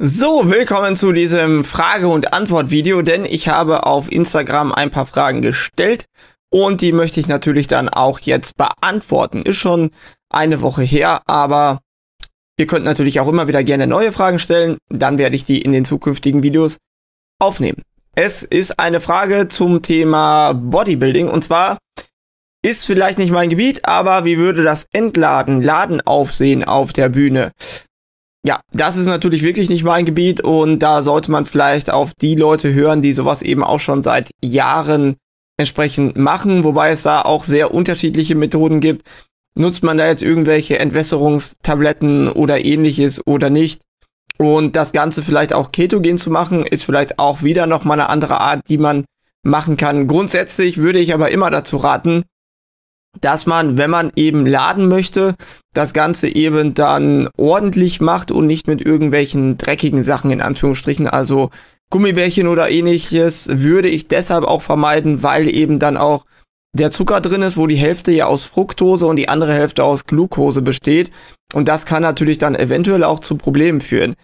So, willkommen zu diesem Frage- und Antwort-Video, denn ich habe auf Instagram ein paar Fragen gestellt und die möchte ich natürlich dann auch jetzt beantworten. Ist schon eine Woche her, aber ihr könnt natürlich auch immer wieder gerne neue Fragen stellen, dann werde ich die in den zukünftigen Videos aufnehmen. Es ist eine Frage zum Thema Bodybuilding und zwar ist vielleicht nicht mein Gebiet, aber wie würde das Entladen, Laden aufsehen auf der Bühne? Ja, das ist natürlich wirklich nicht mein Gebiet und da sollte man vielleicht auf die Leute hören, die sowas eben auch schon seit Jahren entsprechend machen, wobei es da auch sehr unterschiedliche Methoden gibt. Nutzt man da jetzt irgendwelche Entwässerungstabletten oder ähnliches oder nicht? Und das Ganze vielleicht auch ketogen zu machen, ist vielleicht auch wieder nochmal eine andere Art, die man machen kann. Grundsätzlich würde ich aber immer dazu raten, dass man, wenn man eben laden möchte, das Ganze eben dann ordentlich macht und nicht mit irgendwelchen dreckigen Sachen in Anführungsstrichen, also Gummibärchen oder ähnliches, würde ich deshalb auch vermeiden, weil eben dann auch der Zucker drin ist, wo die Hälfte ja aus Fructose und die andere Hälfte aus Glucose besteht. Und das kann natürlich dann eventuell auch zu Problemen führen.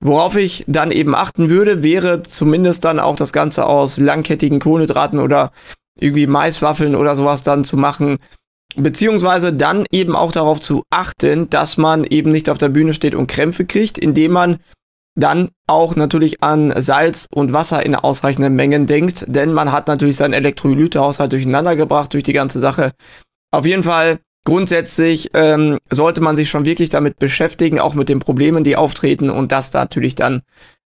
Worauf ich dann eben achten würde, wäre zumindest dann auch das Ganze aus langkettigen Kohlenhydraten oder irgendwie Maiswaffeln oder sowas dann zu machen. Beziehungsweise dann eben auch darauf zu achten, dass man eben nicht auf der Bühne steht und Krämpfe kriegt, indem man dann auch natürlich an Salz und Wasser in ausreichenden Mengen denkt, denn man hat natürlich seinen Elektrolytehaushalt durcheinander gebracht durch die ganze Sache. Auf jeden Fall grundsätzlich ähm, sollte man sich schon wirklich damit beschäftigen, auch mit den Problemen, die auftreten und das natürlich dann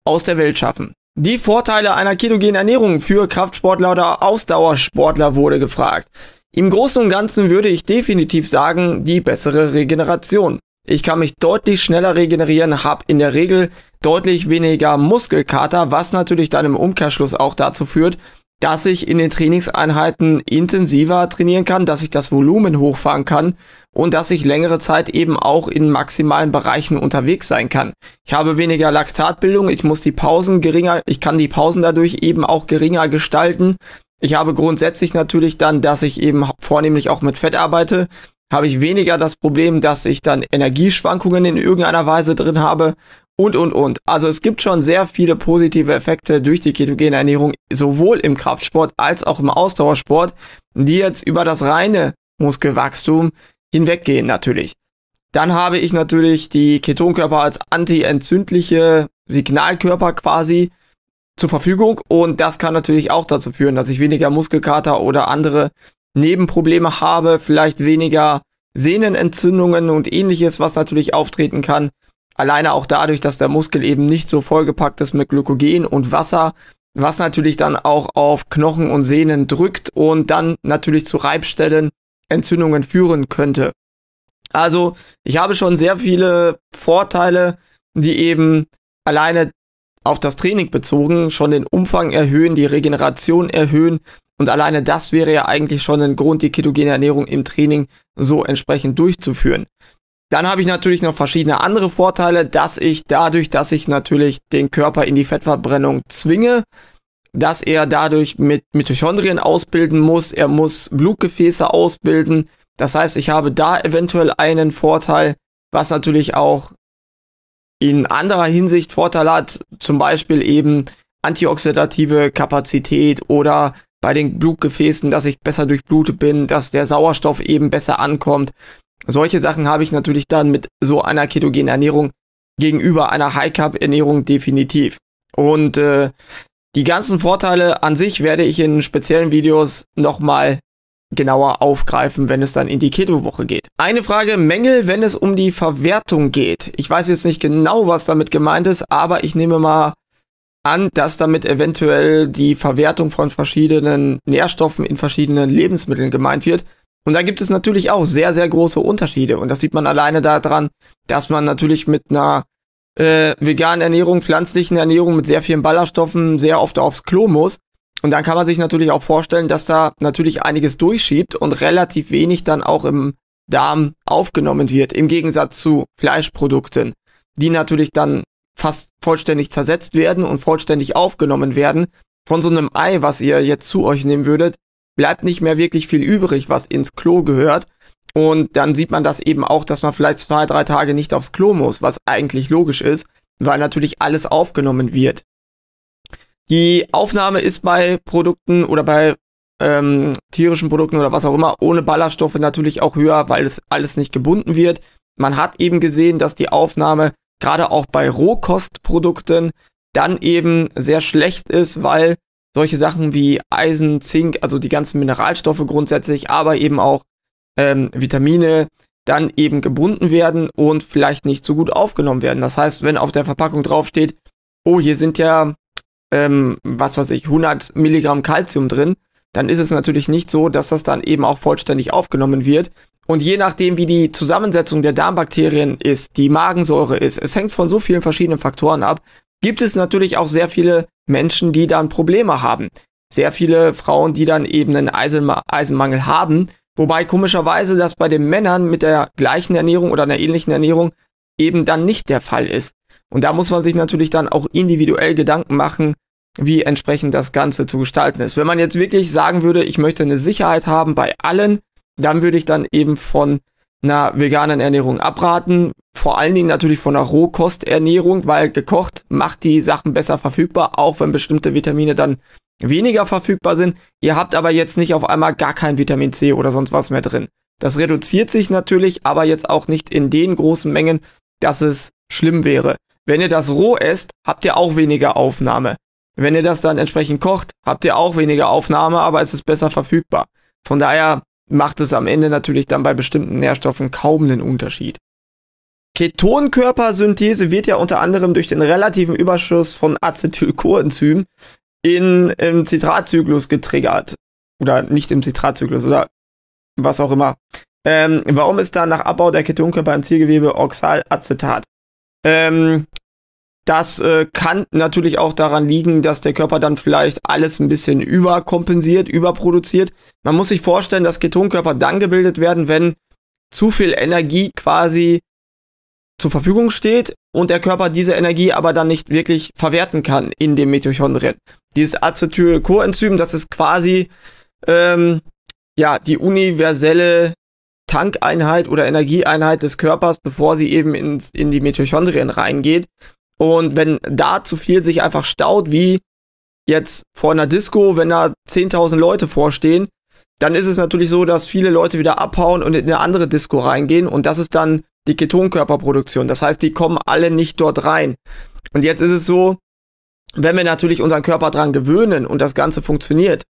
aus der Welt schaffen. Die Vorteile einer ketogenen Ernährung für Kraftsportler oder Ausdauersportler wurde gefragt. Im Großen und Ganzen würde ich definitiv sagen, die bessere Regeneration. Ich kann mich deutlich schneller regenerieren, habe in der Regel deutlich weniger Muskelkater, was natürlich dann im Umkehrschluss auch dazu führt, dass ich in den Trainingseinheiten intensiver trainieren kann, dass ich das Volumen hochfahren kann und dass ich längere Zeit eben auch in maximalen Bereichen unterwegs sein kann. Ich habe weniger Laktatbildung, ich muss die Pausen geringer, ich kann die Pausen dadurch eben auch geringer gestalten. Ich habe grundsätzlich natürlich dann, dass ich eben vornehmlich auch mit Fett arbeite, habe ich weniger das Problem, dass ich dann Energieschwankungen in irgendeiner Weise drin habe und, und, und. Also es gibt schon sehr viele positive Effekte durch die ketogene Ernährung, sowohl im Kraftsport als auch im Ausdauersport, die jetzt über das reine Muskelwachstum hinweggehen natürlich. Dann habe ich natürlich die Ketonkörper als anti-entzündliche Signalkörper quasi zur Verfügung und das kann natürlich auch dazu führen, dass ich weniger Muskelkater oder andere Nebenprobleme habe, vielleicht weniger Sehnenentzündungen und ähnliches, was natürlich auftreten kann. Alleine auch dadurch, dass der Muskel eben nicht so vollgepackt ist mit Glykogen und Wasser, was natürlich dann auch auf Knochen und Sehnen drückt und dann natürlich zu Reibstellen, Entzündungen führen könnte. Also, ich habe schon sehr viele Vorteile, die eben alleine auf das Training bezogen schon den Umfang erhöhen, die Regeneration erhöhen und alleine das wäre ja eigentlich schon ein Grund, die ketogene Ernährung im Training so entsprechend durchzuführen. Dann habe ich natürlich noch verschiedene andere Vorteile, dass ich dadurch, dass ich natürlich den Körper in die Fettverbrennung zwinge, dass er dadurch mit Mitochondrien ausbilden muss, er muss Blutgefäße ausbilden. Das heißt, ich habe da eventuell einen Vorteil, was natürlich auch in anderer Hinsicht Vorteile hat, zum Beispiel eben antioxidative Kapazität oder bei den Blutgefäßen, dass ich besser durchblutet bin, dass der Sauerstoff eben besser ankommt. Solche Sachen habe ich natürlich dann mit so einer ketogenen Ernährung gegenüber einer High-Carb-Ernährung definitiv. Und äh, die ganzen Vorteile an sich werde ich in speziellen Videos nochmal genauer aufgreifen, wenn es dann in die Keto-Woche geht. Eine Frage, Mängel, wenn es um die Verwertung geht. Ich weiß jetzt nicht genau, was damit gemeint ist, aber ich nehme mal an, dass damit eventuell die Verwertung von verschiedenen Nährstoffen in verschiedenen Lebensmitteln gemeint wird. Und da gibt es natürlich auch sehr, sehr große Unterschiede. Und das sieht man alleine daran, dass man natürlich mit einer äh, veganen Ernährung, pflanzlichen Ernährung mit sehr vielen Ballaststoffen sehr oft aufs Klo muss. Und dann kann man sich natürlich auch vorstellen, dass da natürlich einiges durchschiebt und relativ wenig dann auch im Darm aufgenommen wird, im Gegensatz zu Fleischprodukten, die natürlich dann fast vollständig zersetzt werden und vollständig aufgenommen werden. Von so einem Ei, was ihr jetzt zu euch nehmen würdet, bleibt nicht mehr wirklich viel übrig, was ins Klo gehört. Und dann sieht man das eben auch, dass man vielleicht zwei, drei Tage nicht aufs Klo muss, was eigentlich logisch ist. weil natürlich alles aufgenommen wird. Die Aufnahme ist bei Produkten oder bei ähm, tierischen Produkten oder was auch immer ohne Ballaststoffe natürlich auch höher, weil es alles nicht gebunden wird. Man hat eben gesehen, dass die Aufnahme gerade auch bei Rohkostprodukten dann eben sehr schlecht ist, weil solche Sachen wie Eisen, Zink, also die ganzen Mineralstoffe grundsätzlich, aber eben auch ähm, Vitamine dann eben gebunden werden und vielleicht nicht so gut aufgenommen werden. Das heißt, wenn auf der Verpackung draufsteht, oh, hier sind ja, ähm, was weiß ich, 100 Milligramm Calcium drin, dann ist es natürlich nicht so, dass das dann eben auch vollständig aufgenommen wird. Und je nachdem, wie die Zusammensetzung der Darmbakterien ist, die Magensäure ist, es hängt von so vielen verschiedenen Faktoren ab, gibt es natürlich auch sehr viele Menschen, die dann Probleme haben. Sehr viele Frauen, die dann eben einen Eisenma Eisenmangel haben. Wobei komischerweise das bei den Männern mit der gleichen Ernährung oder einer ähnlichen Ernährung eben dann nicht der Fall ist. Und da muss man sich natürlich dann auch individuell Gedanken machen, wie entsprechend das Ganze zu gestalten ist. Wenn man jetzt wirklich sagen würde, ich möchte eine Sicherheit haben bei allen, dann würde ich dann eben von einer veganen Ernährung abraten. Vor allen Dingen natürlich von einer Rohkosternährung, weil gekocht macht die Sachen besser verfügbar, auch wenn bestimmte Vitamine dann weniger verfügbar sind. Ihr habt aber jetzt nicht auf einmal gar kein Vitamin C oder sonst was mehr drin. Das reduziert sich natürlich, aber jetzt auch nicht in den großen Mengen, dass es schlimm wäre. Wenn ihr das roh esst, habt ihr auch weniger Aufnahme. Wenn ihr das dann entsprechend kocht, habt ihr auch weniger Aufnahme, aber es ist besser verfügbar. Von daher macht es am Ende natürlich dann bei bestimmten Nährstoffen kaum einen Unterschied. Ketonkörpersynthese wird ja unter anderem durch den relativen Überschuss von Acetylcoenzym in, im Zitratzyklus getriggert. Oder nicht im Zitratzyklus oder was auch immer. Ähm, warum ist da nach Abbau der Ketonkörper im Zielgewebe Oxalacetat? Ähm, das äh, kann natürlich auch daran liegen, dass der Körper dann vielleicht alles ein bisschen überkompensiert, überproduziert. Man muss sich vorstellen, dass Ketonkörper dann gebildet werden, wenn zu viel Energie quasi zur Verfügung steht und der Körper diese Energie aber dann nicht wirklich verwerten kann in dem Mitochondrien. Dieses Acetylcoenzym, das ist quasi ähm, ja die universelle Tankeinheit oder Energieeinheit des Körpers, bevor sie eben ins, in die Mitochondrien reingeht. Und wenn da zu viel sich einfach staut, wie jetzt vor einer Disco, wenn da 10.000 Leute vorstehen, dann ist es natürlich so, dass viele Leute wieder abhauen und in eine andere Disco reingehen und das ist dann die Ketonkörperproduktion. Das heißt, die kommen alle nicht dort rein. Und jetzt ist es so, wenn wir natürlich unseren Körper dran gewöhnen und das Ganze funktioniert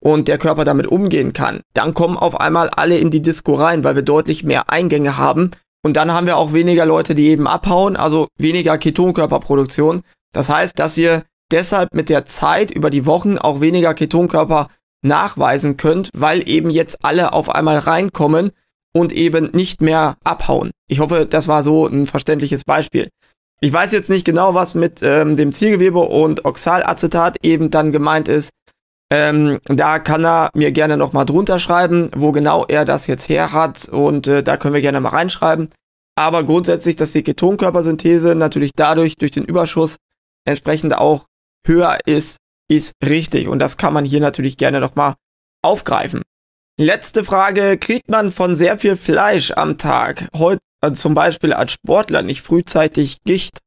und der Körper damit umgehen kann, dann kommen auf einmal alle in die Disco rein, weil wir deutlich mehr Eingänge haben und dann haben wir auch weniger Leute, die eben abhauen, also weniger Ketonkörperproduktion. Das heißt, dass ihr deshalb mit der Zeit über die Wochen auch weniger Ketonkörper nachweisen könnt, weil eben jetzt alle auf einmal reinkommen und eben nicht mehr abhauen. Ich hoffe, das war so ein verständliches Beispiel. Ich weiß jetzt nicht genau, was mit ähm, dem Zielgewebe und Oxalacetat eben dann gemeint ist. Ähm, da kann er mir gerne nochmal drunter schreiben, wo genau er das jetzt her hat und äh, da können wir gerne mal reinschreiben. Aber grundsätzlich, dass die Ketonkörpersynthese natürlich dadurch, durch den Überschuss, entsprechend auch höher ist, ist richtig. Und das kann man hier natürlich gerne nochmal aufgreifen. Letzte Frage, kriegt man von sehr viel Fleisch am Tag, heute also zum Beispiel als Sportler, nicht frühzeitig Gicht?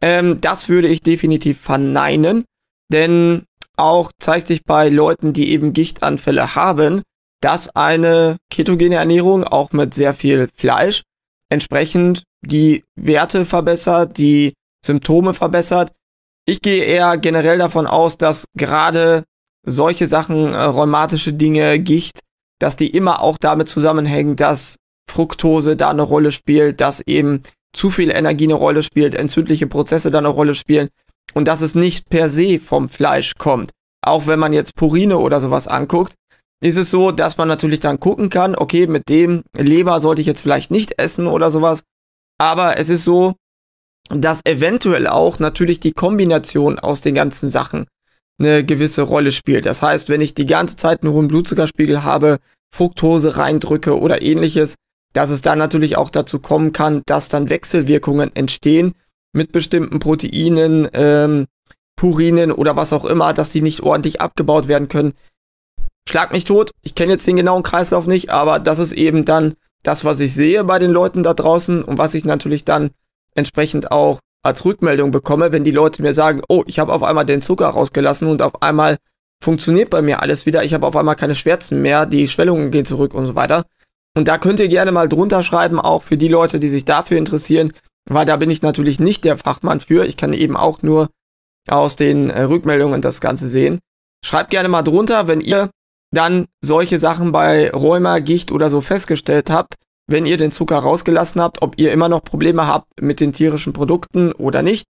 Ähm, das würde ich definitiv verneinen, denn auch zeigt sich bei Leuten, die eben Gichtanfälle haben, dass eine ketogene Ernährung auch mit sehr viel Fleisch entsprechend die Werte verbessert, die Symptome verbessert. Ich gehe eher generell davon aus, dass gerade solche Sachen, äh, rheumatische Dinge, Gicht, dass die immer auch damit zusammenhängen, dass Fructose da eine Rolle spielt, dass eben zu viel Energie eine Rolle spielt, entzündliche Prozesse da eine Rolle spielen und dass es nicht per se vom Fleisch kommt. Auch wenn man jetzt Purine oder sowas anguckt, ist es so, dass man natürlich dann gucken kann, okay, mit dem Leber sollte ich jetzt vielleicht nicht essen oder sowas. Aber es ist so, dass eventuell auch natürlich die Kombination aus den ganzen Sachen eine gewisse Rolle spielt. Das heißt, wenn ich die ganze Zeit einen hohen Blutzuckerspiegel habe, Fructose reindrücke oder ähnliches, dass es dann natürlich auch dazu kommen kann, dass dann Wechselwirkungen entstehen mit bestimmten Proteinen, ähm, Purinen oder was auch immer, dass die nicht ordentlich abgebaut werden können. Schlag mich tot, ich kenne jetzt den genauen Kreislauf nicht, aber das ist eben dann das, was ich sehe bei den Leuten da draußen und was ich natürlich dann entsprechend auch als Rückmeldung bekomme, wenn die Leute mir sagen, oh, ich habe auf einmal den Zucker rausgelassen und auf einmal funktioniert bei mir alles wieder, ich habe auf einmal keine Schmerzen mehr, die Schwellungen gehen zurück und so weiter. Und da könnt ihr gerne mal drunter schreiben, auch für die Leute, die sich dafür interessieren, weil da bin ich natürlich nicht der Fachmann für. Ich kann eben auch nur aus den äh, Rückmeldungen das Ganze sehen. Schreibt gerne mal drunter, wenn ihr dann solche Sachen bei Rheuma, Gicht oder so festgestellt habt, wenn ihr den Zucker rausgelassen habt, ob ihr immer noch Probleme habt mit den tierischen Produkten oder nicht.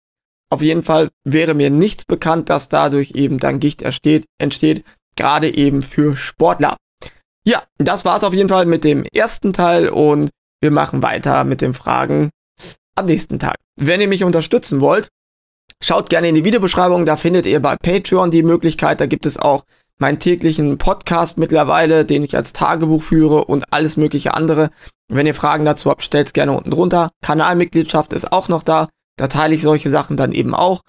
Auf jeden Fall wäre mir nichts bekannt, dass dadurch eben dann Gicht entsteht, entsteht gerade eben für Sportler. Ja, das war's auf jeden Fall mit dem ersten Teil und wir machen weiter mit den Fragen am nächsten Tag. Wenn ihr mich unterstützen wollt, schaut gerne in die Videobeschreibung, da findet ihr bei Patreon die Möglichkeit, da gibt es auch meinen täglichen Podcast mittlerweile, den ich als Tagebuch führe und alles mögliche andere. Wenn ihr Fragen dazu habt, stellt's gerne unten drunter. Kanalmitgliedschaft ist auch noch da. Da teile ich solche Sachen dann eben auch.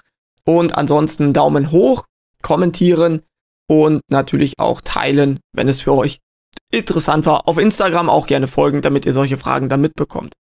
Und ansonsten Daumen hoch, kommentieren und natürlich auch teilen, wenn es für euch interessant war. Auf Instagram auch gerne folgen, damit ihr solche Fragen dann mitbekommt.